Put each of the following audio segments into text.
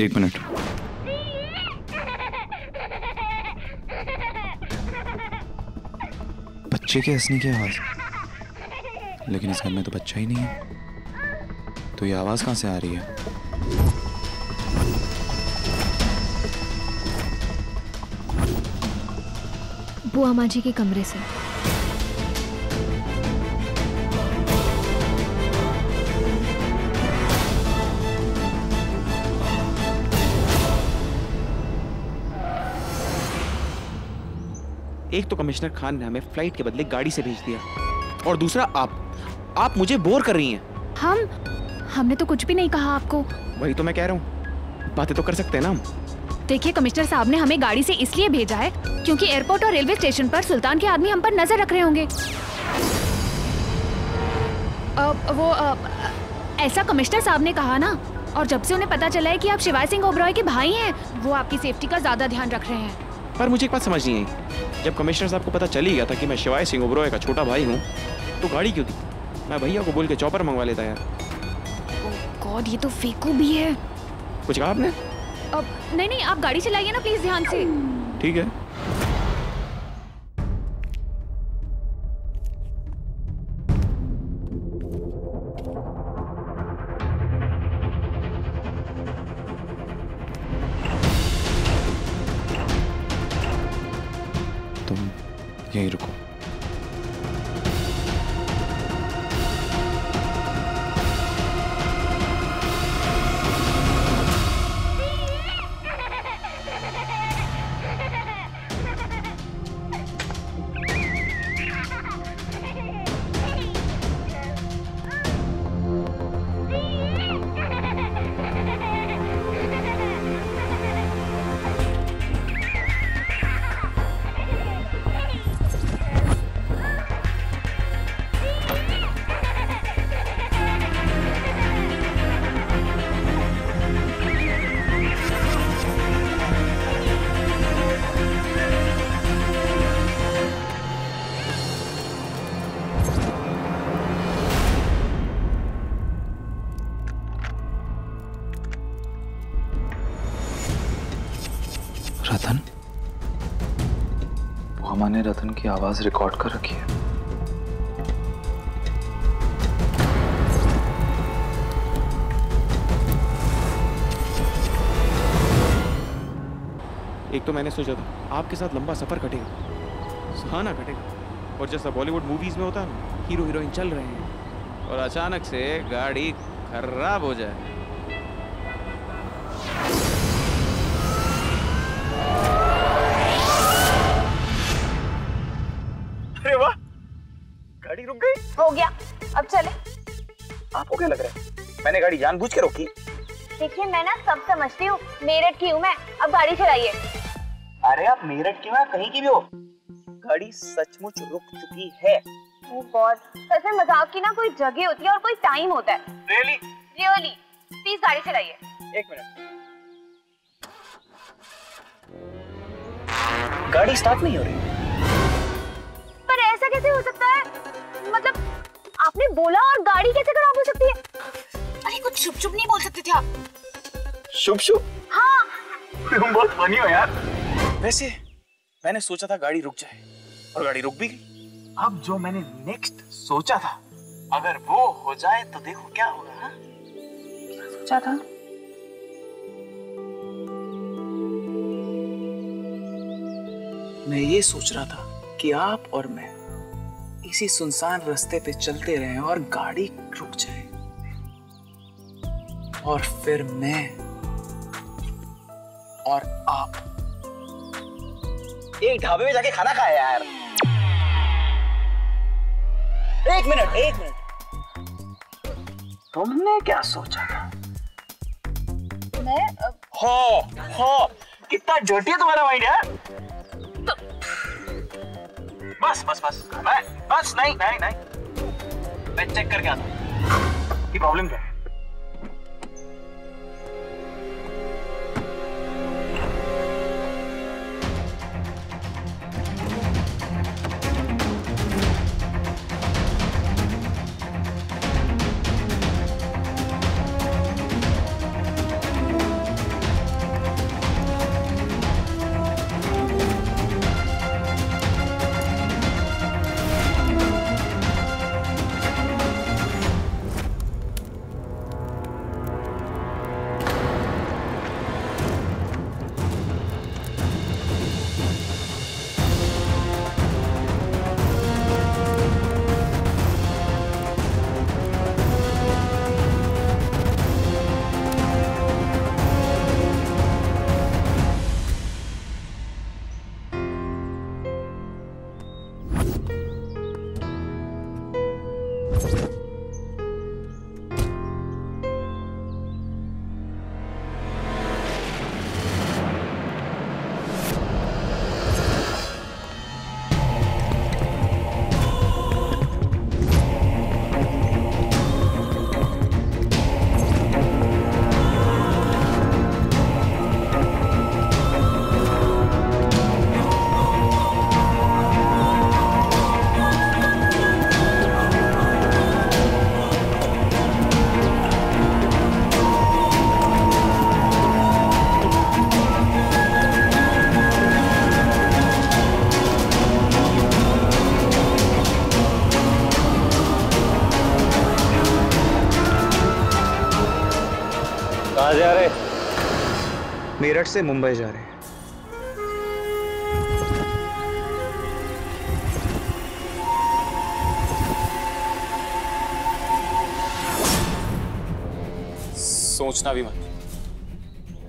एक मिनट। बच्चे के हंसने की आवाज़। लेकिन इस घर में तो बच्चा ही नहीं है। तो ये आवाज़ कहाँ से आ रही है? बुआ माँ जी के कमरे से। एक तो कमिश्नर खान ने हमें फ़्लाइट के बदले गाड़ी से भेज दिया। और दूसरा आप आप मुझे बोर कर रही हैं। हम हमने तो कुछ भी नहीं कहा आपको। वही तो मैं कह रहा हूँ। बातें तो कर सकते हैं ना हम। देखिए कमिश्नर साहब ने हमें गाड़ी से इसलिए भेजा है क्योंकि एयरपोर्ट और रेलवे स्टेशन पर सुल्तान के आदमी हम पर नज़र रख रहे होंगे। अ, वो अ, ऐसा कमिश्नर साहब ने कहा ना और जब से उन्हें पता चला है कि आप शिवाय सिंह ओबरॉय के भाई हैं वो आपकी सेफ्टी का ज़्यादा ध्यान रख रहे हैं। पर मुझे एक बात समझ नहीं आई जब कमिश्नर साहब को पता चल ही गया था कि मैं शिवाय सिंह ओबरॉय का छोटा भाई हूँ तो गाड़ी क्यों दी मैं भैया को बोल के चौपर मंगवा लेता यार। गॉड ये तो फेकू भी है। कुछ कहा आपने? अब नहीं नहीं आप गाड़ी चलाइए ना प्लीज़ ध्यान से। ठीक है। रतन की आवाज़ रिकॉर्ड कर रखी है। एक तो मैंने सोचा था आपके साथ लंबा सफ़र कटेगा। सुहाना कटेगा। और जैसा बॉलीवुड मूवीज़ में होता है ना हीरो हीरोइन चल रहे हैं। और अचानक से गाड़ी खराब हो जाए। गाड़ी रुक गई। हो गया। अब चले। आपको क्या लग रहा है। मैंने गाड़ी जानबूझ के रोकी। देखिए मैं ना सब समझती हूँ। मेरठ की हूँ मैं। अब गाड़ी चलाइए। अरे आप मेरठ की ना कहीं की भी हो? गाड़ी सचमुच रुक चुकी है। गॉड सच में मज़ाक की ना कोई जगह होती है और कोई टाइम होता है। रियली रियली प्लीज़ गाड़ी चलाइए। एक मिनट। गाड़ी स्टार्ट नहीं हो रही। पर ऐसा कैसे हो सकता आपने बोला और गाड़ी कैसे खराब हो सकती है? अरे कुछ चुप चुप नहीं बोल सकते थे आप। शुभ शुभ हाँ। तुम बहुत फनी हो यार। वैसे मैंने सोचा था गाड़ी रुक जाए और गाड़ी रुक भी गई। अब जो मैंने नेक्स्ट सोचा था अगर वो हो जाए तो देखो क्या होगा हाँ? क्या सोचा था? मैं ये सोच रहा था कि आप और मैं इसी सुनसान रास्ते पे चलते रहे और गाड़ी रुक जाए। और फिर मैं और आप एक ढाबे में जाके खाना खाया यार। एक मिनट एक मिनट। तुमने क्या सोचा था? मैं हो हो। कितना जटी है तुम्हारा माइंड यार। बस बस बस। मैं बस, नहीं नहीं नहीं। मैं चेक करके आता हूँ। प्रॉब्लम क्या मेरठ से मुंबई जा रहे सोचना भी मत।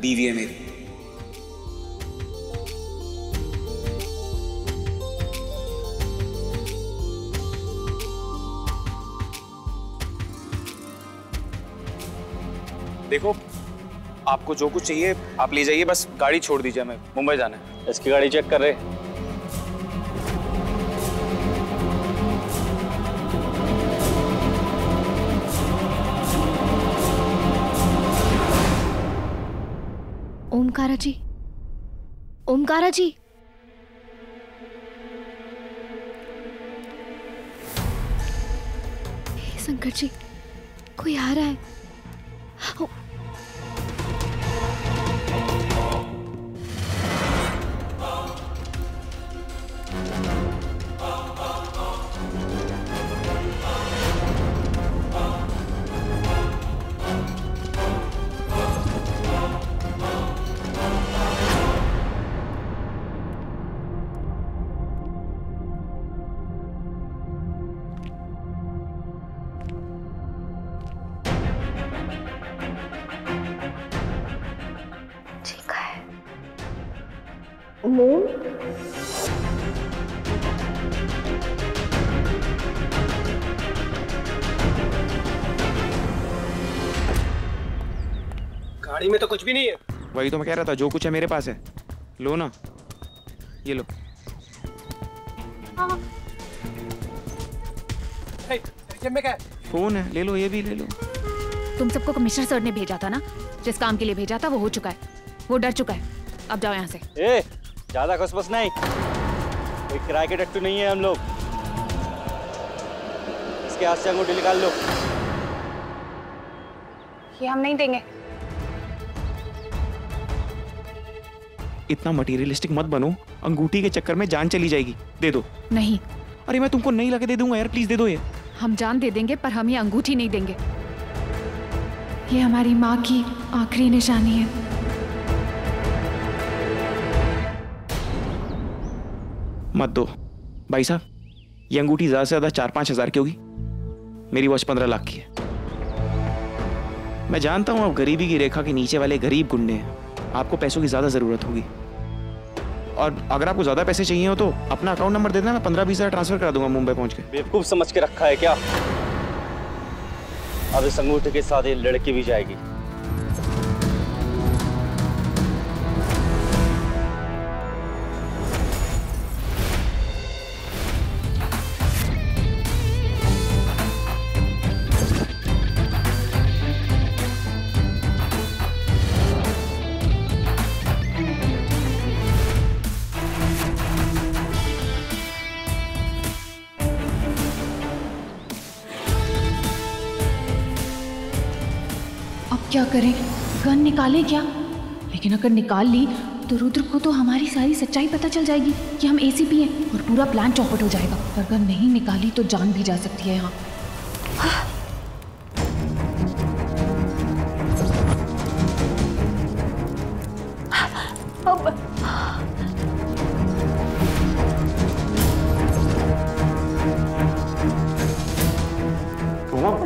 बीवी है मेरी। देखो आपको जो कुछ चाहिए आप ले जाइए बस गाड़ी छोड़ दीजिए हमें मुंबई जाना है। इसकी गाड़ी चेक कर रहे ओमकारा जी ओमकारा जी। शंकर जी कोई आ रहा है? गाड़ी में तो कुछ भी नहीं है। वही तो मैं कह रहा था जो कुछ है मेरे पास है। लो ना। ये लो। में क्या है? फ़ोन है ले लो ये भी ले लो। तुम सबको कमिश्नर सर ने भेजा था ना? जिस काम के लिए भेजा था वो हो चुका है। वो डर चुका है। अब जाओ यहाँ से। ए ज़्यादा खुशबस नहीं। कोई किराए के टट्टू नहीं है हम लोग। इसके हाथ से अंगूठी निकाल लो। ये हम नहीं देंगे। इतना मटेरियलिस्टिक मत बनो। अंगूठी के चक्कर में जान चली जाएगी। दे दो। नहीं। अरे मैं तुमको नहीं लगे दे दूँगा यार प्लीज़ दे दो ये। हम जान दे देंगे पर हम ये अंगूठी नहीं देंगे। ये हमारी माँ की आखिरी निशानी है। मत दो। भाई साहब ये अंगूठी ज़्यादा से ज़्यादा चार पाँच हज़ार की होगी। मेरी वॉच पंद्रह लाख की है। मैं जानता हूँ आप गरीबी की रेखा के नीचे वाले गरीब गुंडे हैं। आपको पैसों की ज़्यादा ज़रूरत होगी। और अगर आपको ज़्यादा पैसे चाहिए हो तो अपना अकाउंट नंबर दे देना, मैं पंद्रह बीस हज़ार ट्रांसफ़र करा दूँगा मुंबई पहुँच के। बेवकूफ़ समझ के रखा है क्या? अब इस अंगूठे के साथ ये लड़की भी जाएगी। क्या करें? गन निकालें क्या? लेकिन अगर निकाल ली तो रुद्र को तो हमारी सारी सच्चाई पता चल जाएगी कि हम ए एसीपी हैं और पूरा प्लान चौपट हो जाएगा। गन नहीं निकाली तो जान भी जा सकती है यहाँ।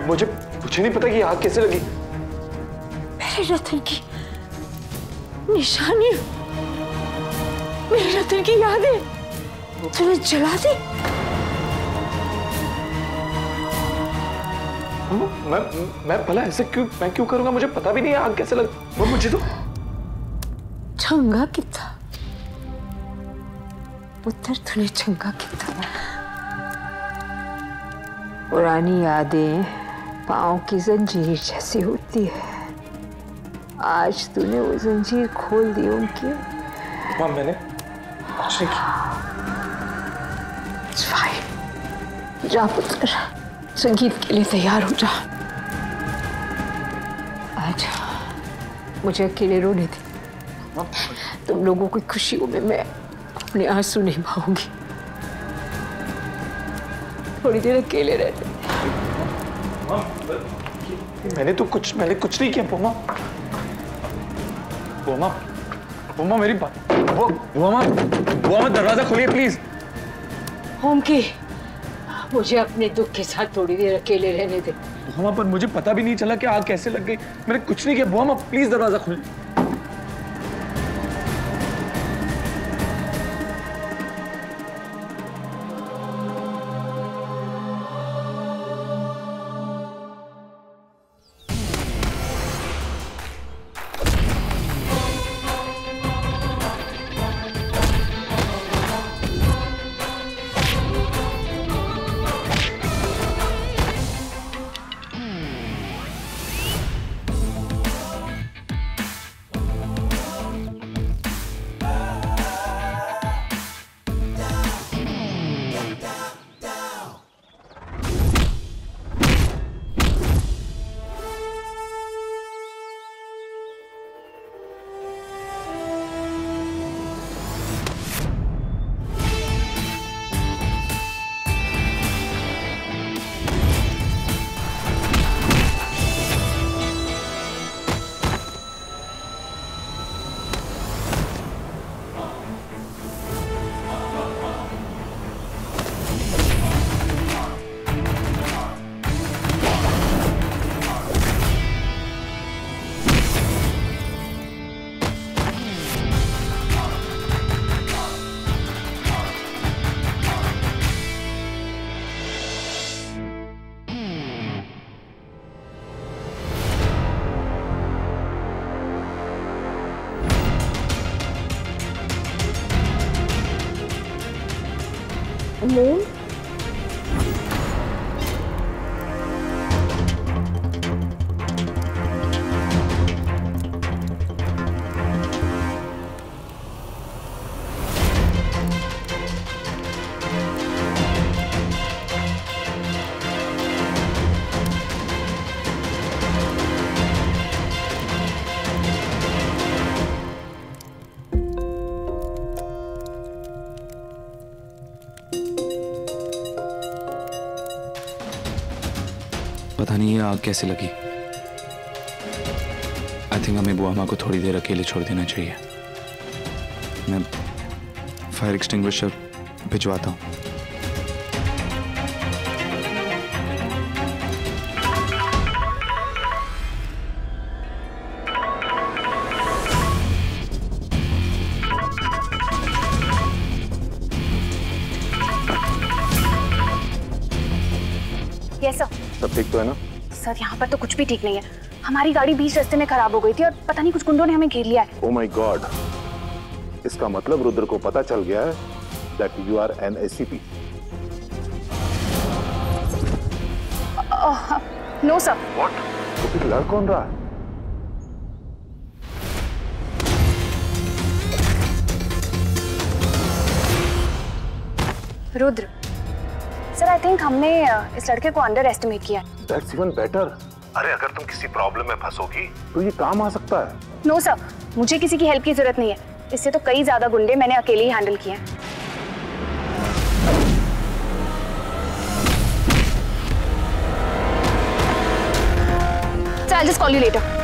मुझे मुझे नहीं पता कि आग कैसे लगी। रतन की निशानी मेरे रतन की यादें तूने जला दी। मैं मैं भला ऐसे क्यों मैं क्यों करूँगा? मुझे पता भी नहीं है आग कैसे लग वो मुझे तो चंगा किता पुत्र तूने चंगा किता पुरानी यादें पाँव की जंजीर जैसी होती है। आज तूने वो जंजीर खोल दी उनकी। रोमा मैंने। कुछ नहीं किया जा पुत्र संगीत के लिए तैयार हो जा। आज मुझे अकेले रोने दे। तुम लोगों की खुशियों में मैं अपने आँसू नहीं बहाऊँगी थोड़ी देर अकेले रहते। मैंने तो कुछ मैंने कुछ नहीं किया पोमा। पोमा बुआमा मेरी बात। वो बुआमा दरवाज़ा खोलिए प्लीज़ होम की मुझे अपने दुख के साथ थोड़ी देर अकेले रहने दे। बुआमा पर मुझे पता भी नहीं चला कि आग कैसे लग गई। मैंने कुछ नहीं किया। बुआमा प्लीज़ दरवाज़ा खोलिए। आग कैसे लगी? आई थिंक हमें बुआ माँ को थोड़ी देर अकेले छोड़ देना चाहिए। मैं फायर एक्सटिंग्विशर भिजवाता हूँ। यस सब ठीक तो है ना? सर यहाँ पर तो कुछ भी ठीक नहीं है। हमारी गाड़ी बीच रास्ते में खराब हो गई थी और पता नहीं कुछ गुंडों ने हमें घेर लिया है। ओ माय गॉड इसका मतलब रुद्र को पता चल गया है that you are an ACP no sir. What तो फिर लड़ कौन रहा है? रुद्र सर आई थिंक हमने इस लड़के को अंडर एस्टिमेट किया है। दैट्स इवन बेटर अरे अगर तुम किसी प्रॉब्लम में फंसोगी? तो ये काम आ सकता है। नो no, सर मुझे किसी की हेल्प की ज़रूरत नहीं है। इससे तो कई ज़्यादा गुंडे मैंने अकेले ही हैंडल किए हैं। I'll just call you later.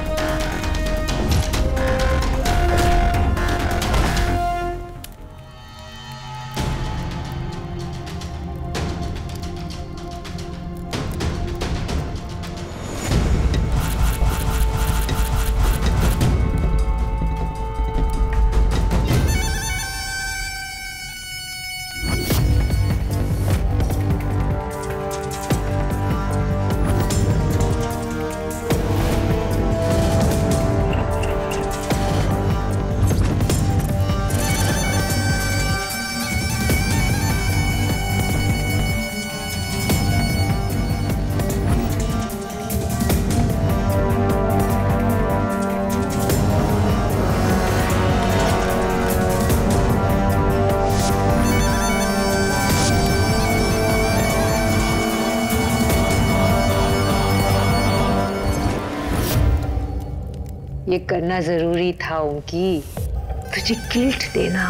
ये करना ज़रूरी था उनकी। तुझे गिल्ट देना,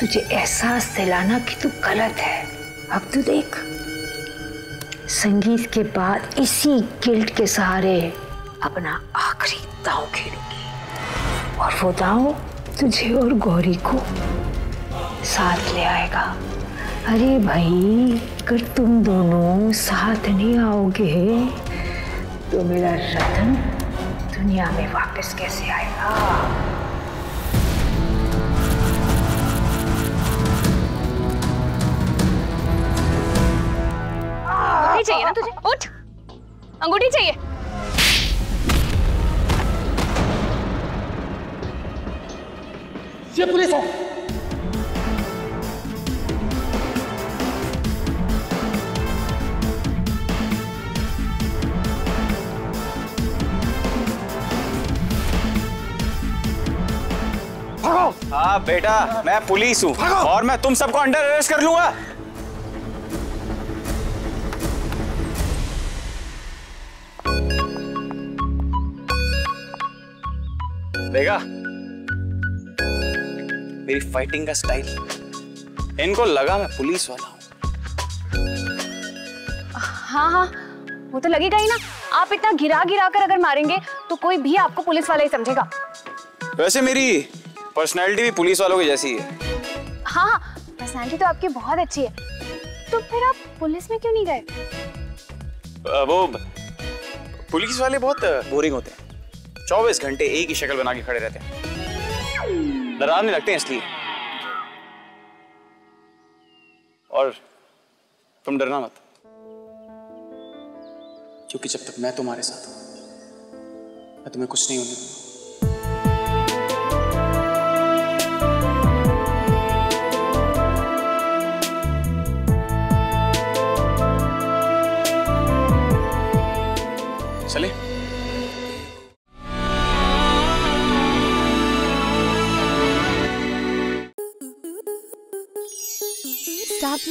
तुझे एहसास दिलाना कि तू गलत है। अब तू देख, संगीत के बाद इसी गिल्ट के सहारे अपना आखिरी दांव खेलेंगी। और वो दांव तुझे और गौरी को साथ ले आएगा। अरे भाई, अगर तुम दोनों साथ नहीं आओगे तो मेरा रतन दुनिया में वापस कैसे आएगा? अंगूठी चाहिए ना तुझे? उठ। अंगूठी चाहिए। ये पुलिस है। हाँ बेटा मैं पुलिस हूँ और मैं तुम सबको अंडर अरेस्ट कर लूँगा। देखा मेरी फाइटिंग का स्टाइल इनको लगा मैं पुलिस वाला हूँ। हाँ हाँ वो तो लगेगा ही ना। आप इतना गिरा गिरा कर अगर मारेंगे तो कोई भी आपको पुलिस वाला ही समझेगा। वैसे मेरी पर्सनैलिटी भी पुलिस वालों की जैसी है। हाँ हाँ पर्सनैलिटी तो आपकी बहुत अच्छी है। तो फिर आप पुलिस में क्यों नहीं गए? वो पुलिस वाले बहुत बोरिंग होते हैं। चौबीस घंटे एक ही शक्ल बना के खड़े रहते हैं। डरावने लगते हैं इसलिए। और तुम डरना मत। क्योंकि जब तक मैं तुम्हारे साथ हूँ मैं तुम्हें कुछ नहीं होने दूँगा।